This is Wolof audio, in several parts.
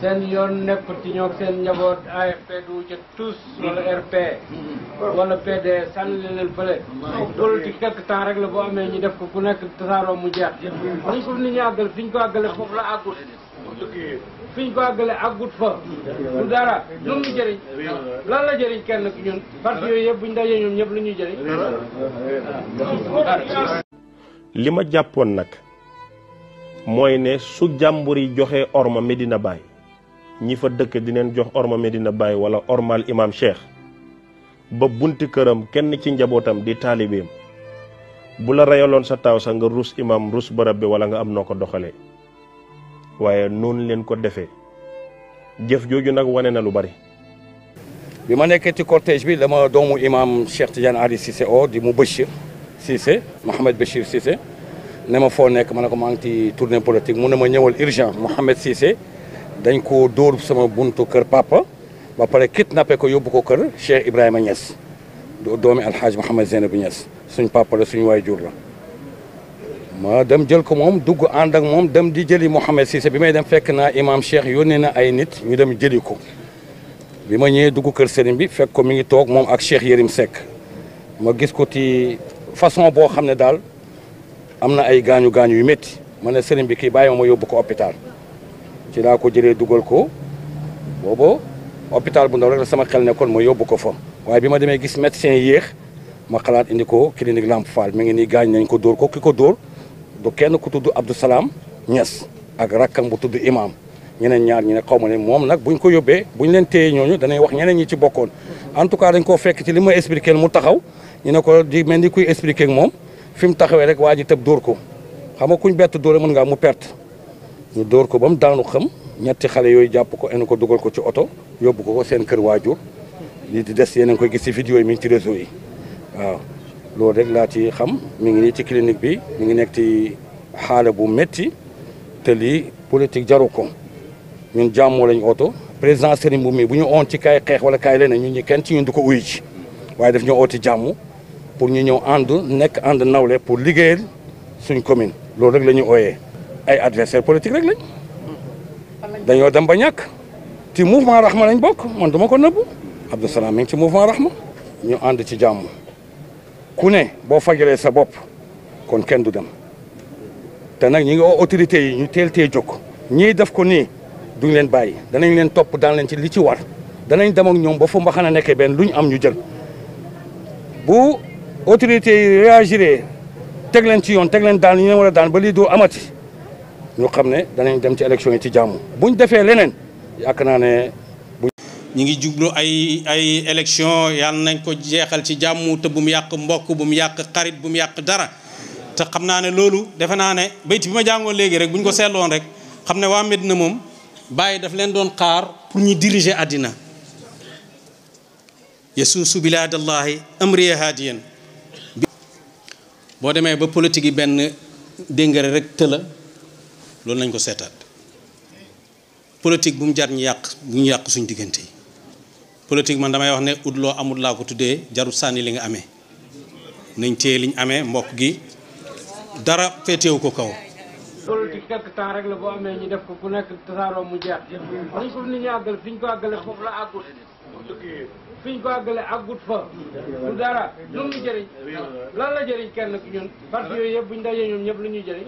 seen yoon nekk ci ñoom seen njaboot AFP du ca tous wala RP wala PD sànni leen leen fële loolu ci quelque temps rek la boo amee ñu def ko ku nekk tasaaroo mu jeex nañ ko nit ñi àggal fi ñu ko àggale foofu la àggul fi ñu ko àggale àggut fa du dara lu mu jëriñ lan la jëriñ kenn ku ñun parti yooyu yëpp bu ñu dajee ñoom ñëpp lu ñuy jëriñ li ma jàppoon nag mooy ne su jàmbur yi joxee orma Medina Baye ñi fa dëkk di leen jox orma Medina Baye wala ormal imam Cheikh ba bunti këram kenn ci njabootam di taalibeem bu la reyaloon sa taaw sa nga rus imam rus barab bi wala nga am noo ko doxalee waaye noonu leen ko defee jëf jooju nag wane na lu bari bi ma nekkee ci cortège bi dama doomu imam Cheikh Tidiane Ali Cissé o di mu Bachir Cissé Mohamed Bachir Cissé ne ma foo nekk ma ne ko maa ngi ci tournée politique mu ne ma ñëwal urgent Mohamed Cissé dañ ko dóor sama buntu kër papa ba pare kidnappé ko yóbbu ko kër Cheikh Ibrahima Niass doomi alxaaj Mohamed Zeynab Niass suñ papa la suñu waay jur la ma dem jël ko moom dugg ànd ak moom dem di jëli Mouhamed Cissé bi may dem fekk naa imam Cheikh yónnee na ay nit ñu dem jëli ko bi ma ñëwee dugg kër sëriñ bi fekk ko mi ngi toog moom ak Cheikh Yérim Seck ma gis ko ci façon boo xam ne daal am na ay gaañu gaañu yu métti ma ne sëriñ bi kii bàyyi ma ma yóbbu ko hôpital ci laa ko jëlee dugal ko boobu hôpital bu ndaw rek la sama xel nekkoon ma yóbbu ko fa waaye bi ma demee gis médecin yéex ma xalaat indi ko clinique Lamp Fall mi ngi nii gaañ nañ ko dóor ko ki ko dóor du kenn ku tudd Abdou Salaam Niass ak rakkam bu tudd Imaam ñeneen ñaar ñi ne xaw ma ne moom nag buñ ko yóbbee buñ leen téyee ñooñu danañ wax ñeneen ñi ci bokkoon en tout cas dañ koo fekk ci li ma expliqué mu taxaw ñu ne ko di mel ni kuy expliqué ak moom fi mu taxawee rek waa ji tëb dóor ko xam nga kuñ bett dóor mën ngaa mu perte ñu dóor ko ba mu daanu xam ñetti xale yooyu jàpp ko en ko dugal ko ci oto yóbbu ko ko seen kër waajur li di des yéen a ngi koy gis ci vidéo yi mi ngi ci réseau yi waaw loolu rek laa ci xam mi ngi nii ci clinique bi mi ngi nekk ci xaale bu métti te lii politique jaru ko ñun jàmmoo lañ oto président Serigne Mboum mi bu ñu oon ci kaay xeex wala kaay leneen ñun ñi kenn ci ñun du ko uyu ji waaye daf ñoo ooti jàmm pour ñu ñëw ànd nekk ànd nawle pour liggéeyal suñ commune loolu rek la ñu ooyee ay adversaire politique rek lañ dañoo dem ba ñàkk ci mouvement Rahma lañ bokk man duma ko nëbbu Abdou Salam mi ngi ci mouvement Rahma ñu ànd ci jàmm ku ne boo fajalee sa bopp kon kenn du dem te nag ñi ngi oo autorités yi ñu teel tee jóg ñii def ko nii duñ leen bàyyi danañ leen topp daan leen ci li ci war danañ dem ak ñoom ba fu mbaxana nekkee benn lu ñu am ñu jël bu autorités yi réagiré teg leen ci yoon teg leen daan ñu leen war a daan ba lii doo amati ñu xam ne danañ dem ci élection yi ci jàmm buñ defee leneen yaakaar naa ne ñu ngi jublu ay ay élection yàlla nañ ko jeexal ci jàmm te bu mu yàq mbokk bu mu yàq xarit bu mu yàq dara te xam naa ne loolu defe naa ne bayti bi ma jàngoo léegi rek bu ñu ko seetloon rek xam ne waa Medina moom bàyyi daf leen doon xaar pour ñu diriger àddina yasuusu bilaadallahi amriya haadiyan boo demee ba politique yi benn déngare rek tëla loolu nañ ko seetaat politique bu mu jar ñu yàq bu ñu yàq suñu diggante yi politique man damay wax ne ut loo amul laa ko tuddee jarut sànni li nga amee nañ téye liñ amee mbokk gi dara féetewu ko kaw. loolu ci quelque temps rek la boo amee ñu def ko ku nekk tasaaroo mu jeex. dañ ko nit ñi àggal fi ñu ko àggale foofu la àggul. fi ñu ko àggale àggut fa du dara lu mu jëriñ lan la jëriñ kenn ku ñun parti yooyu yëpp bu ñu dajee ñoom ñëpp lu ñuy jëriñ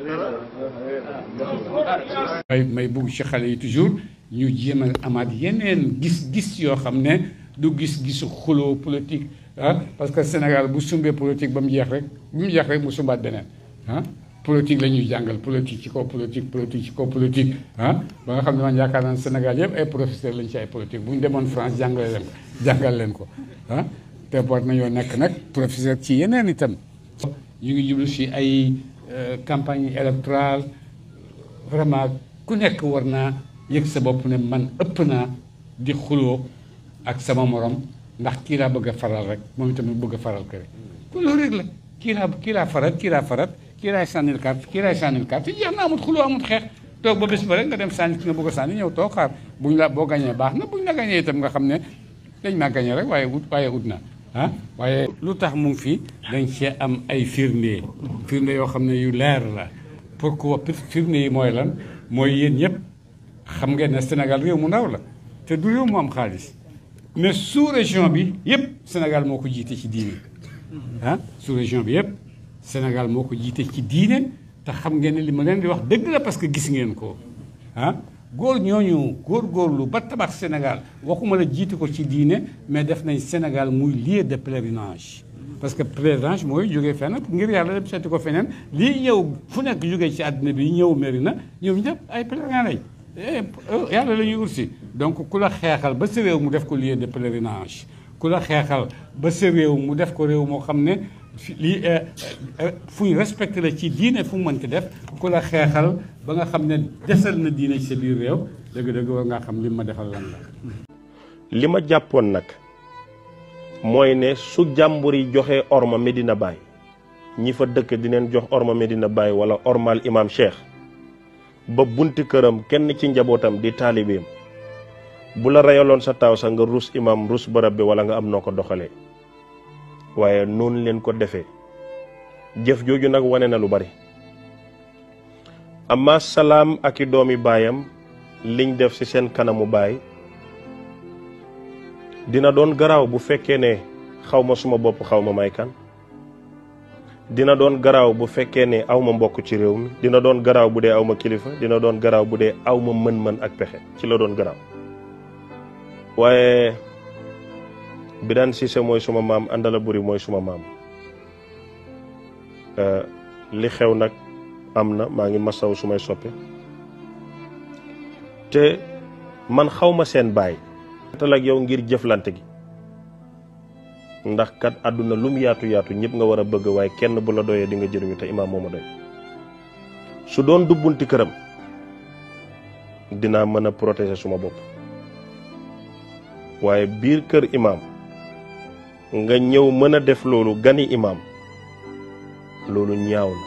may may bugg ci xale yi toujours ñu jéem a amaat yeneen gis-gis yoo xam ne du gis-gisu xuloo politique ah parce que Sénégal bu sumbee politique ba mu jeex rek bu mu jeex rek mu sumbaat beneen ah politique la ñuy jàngal politique ci kaw politique politique ci kaw politique ah ba nga xam ne man yaakaar naa Sénégal yëpp ay professeur lañ ci ay politique bu ñu demoon France jàngale leen ko jàngal leen ko ah te war nañoo nekk nag professeur ci yeneen itam. ñu ngi jublu si ay euh, campagne électorale vraiment ku nekk war naa yëg sa bopp ne man ëpp naa di xuloo ak sama morom ndax kii laa bëgg a faral rek moom itamit bëgg a faral kër kon loolu rek la kii laa kii laa faral kii laa faral kii laay sànnil carte kii laay sànnil carte jeex na amut xuloo amut xeex toog ba bés ba rek nga dem sànni ki nga bëgg a sànni ñëw toog xaar buñ la boo gañee baax na buñ la gañee itam nga xam ne dañ maa gañee rek waaye ut waaye ut na ah waaye lu tax mu ngi fii dañ cee am ay firnde firnde yoo xam ne yu leer la pourquoi firnde yi mooy lan mooy yéen ñëpp xam ngeen ne Sénégal réew mu ndaw la te du réew mu am xaalis mais sous région bi yëpp Sénégal moo ko jiite ci diine ah sous région bi yëpp Sénégal moo ko jiite ci diine te xam ngeen ne li ma leen di wax dëgg la parce que gis ngeen ko ah góor ñooñu góorgóorlu ba tabax Sénégal waxuma la jiite ko ci diine mais def nañ Sénégal muy lieu de pèlerinage parce que pèlerinage mooy jógee fenn ngir yàlla dem seeti ko feneen lii ñëw fu nekk jógee ci àddina bi ñëw Mérina ñoom ñëpp ay pèlerin lañ eh, yàlla la ñuy ursi donc ku la xeexal ba sa réew mu def ko lieu de pèlerinage ku la xeexal ba sa réew mu def ko réew moo xam ne lii eh, eh, fu ñu respecté la ci diine fu mu mënti def ku la xeexal ba nga xam ne desal na diine ci sa biir réew dëgg-dëgg war ngaa xam li ma defal lan la. li ma jàppoon nag mooy ne su jàmbur yi joxee orma Medina Baye ñi fa dëkk di leen jox orma Medina Baye wala ormal imam Cheikh ba bunti këram kenn ci njabootam di taalibeem bu la reyaloon sa taaw sa nga rus imam rus barab bi wala nga am noo ko doxalee waaye noonu leen ko defee jëf jooju nag wane na lu bari amma salaam ak i doomi baayam liñ def ci seen kanamu baay dina doon garaaw bu fekkee ne xaw ma suma bopp xaw ma may kan dina doon garaaw bu fekkee ne aw ma mbokk ci réew mi dina doon garaaw bu dee aw ma kilifa dina doon garaaw bu dee aw ma mën-mën ak pexe ci la doon garaaw waaye Birane Cissé mooy suma maam Andala Buri mooy suma maam euh, li xew nag am na maa ngi masaw sumay soppe te man xawma seen baay tal ak yow ngir jëflante gi ndax kat àdduna lum yaatu yaatu ñëpp nga war a bëgg waaye kenn bu la doyee di nga jëriñu te imaam moo ma doy su doon dubbunti këram dinaa mën a protéger suma bopp waaye biir kër imaam nga ñëw mën a def loolu gani imaam loolu ñaaw na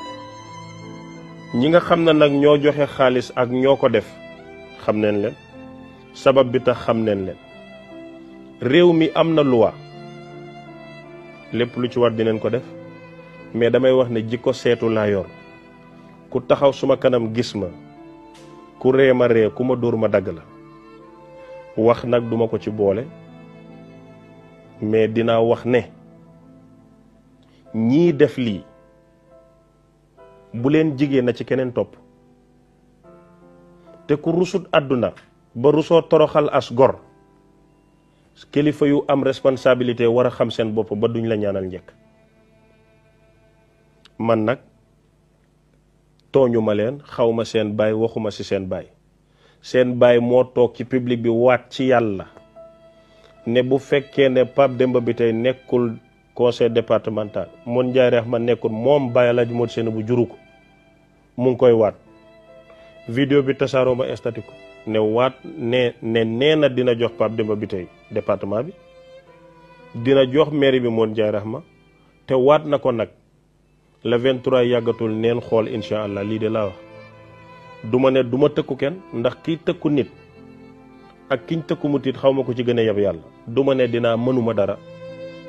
ñi nga xam ne nag ñoo joxe xaalis ak ñoo ko def xam nañ leen sabab bi tax xam neen leen réew mi am na loi lépp lu ci war dinañ ko def mais damay wax ne jikko seetu laa yor ku taxaw suma kanam gis ma ku ree ma ree ku ma dóor ma dagg la wax nag duma ko ci boole mais dinaa wax ne ñii def lii bu leen jigéen na ci keneen topp te ku rusut àdduna ba rusoo toroxal as gor kilifa yu am responsabilité war a xam seen bopp ba duñ la ñaanal njëkk man nag tooñuma leen xawma seen baay waxuma ci seen baay seen baay moo toog ci public bi waat ci yàlla ne bu fekkee ne Pape Demba bi tey nekkul conseil départemental Mon Ndiaye Rahma nekkul moom Baye Alaaji Modou Seynabu juru ko mu ngi koy waat vidéo bi tasaaroo ba estati ko ne waat ne ne nee na dina jox Pape Demba bi tey département bi dina jox mairie bi moon jaay rahma te waat na ko nag le 23 yàggatul neen xool incha allah lii de laa wax du ma ne du ma tëkku kenn ndax kii tëkku nit ak kiñ tëkku mu tiit xaw ma ko ci gën a yab yàlla du ma ne dinaa mënuma dara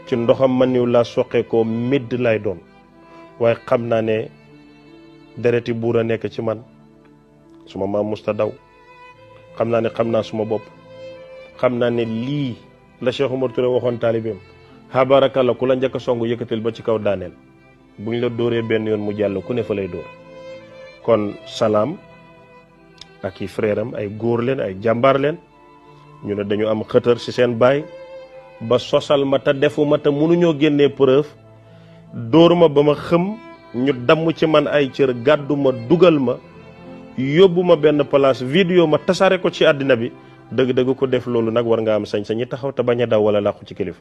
ci ndoxam man niw laa soqee koo médd lay doon waaye xam naa ne dereti buur a nekk ci man suma maam musta daw xam naa ne xam naa suma bopp xam naa ne lii la Cheikh Omar Touré waxoon taalibeem xabaraka la ku la njëkk a song yëkkatil ba ci kaw daaneel buñ la dóoree benn yoon mu jàll ku ne fa lay dóor kon salaam ak i frère am ay góor leen ay jàmbaar leen ñu ne dañu am xëtër ci seen baay ba sosal ma te defu ma te mënuñoo génnee preuve dóor ma ba ma xëm ñu damm ci man ay cër gàddu ma dugal ma yóbbu ma benn place vidéo ma tasaare ko ci àddina bi dëgg-dëgg ko def loolu nag war nga am sañ-sañi taxaw te bañ a daw wala làqu ci kilifa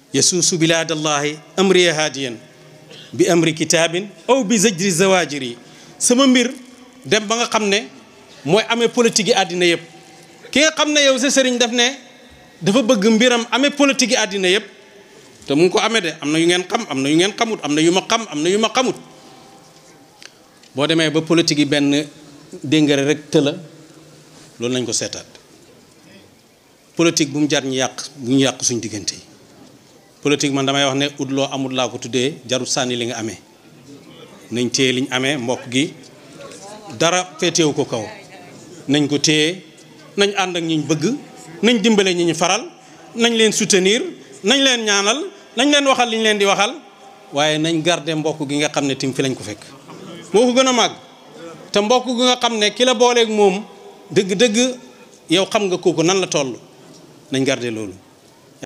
yasuusu bilaad allahi amri haadiyan bi amri kitaabin aw bi zajri zawaajir yi sama mbir dem ba nga xam ne mooy amee politique yi àddina yëpp ki nga xam ne yow sa sëriñ daf ne dafa bëgg mbiram amee politique yi àddina yëpp te mu ngi ko amee de am na yu ngeen xam am na yu ngeen xamut am na yu ma xam am na yu ma xamut boo demee ba politique yi benn déngare rek tëla loolu nañ ko seetaat politique bu mu jar ñu yàq bu ñu yàq suñ diggante yi politique man damay wax ne ut loo amul laa ko tuddee jarut sànni li nga amee nañ téye liñ amee mbokk gi dara féetewu ko kaw nañ ko téye nañ ànd ak ñi ñu bëgg nañ dimbale ñi ñu faral nañ leen soutenir nañ leen ñaanal nañ leen waxal li ñu leen di waxal waaye nañ garder mbokk gi nga xam ne tim fi lañ ko fekk moo ko gën a màgg te mbokk gi nga xam ne ki la booleeg moom dëgg-dëgg yow xam nga kooku nan la toll nañ garder loolu